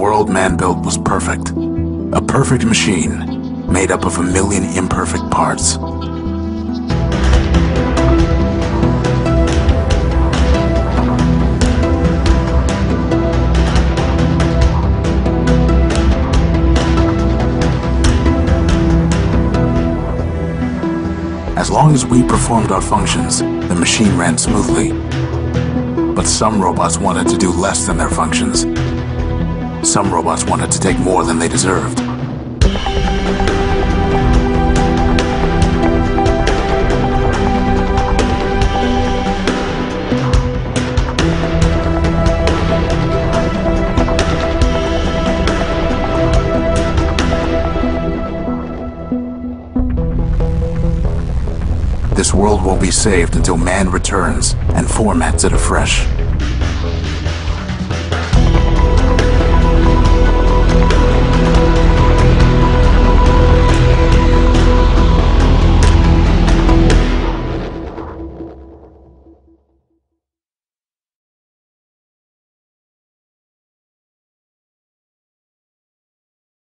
world man built was perfect. A perfect machine, made up of a million imperfect parts. As long as we performed our functions, the machine ran smoothly. But some robots wanted to do less than their functions. Some robots wanted to take more than they deserved. This world won't be saved until man returns and formats it afresh.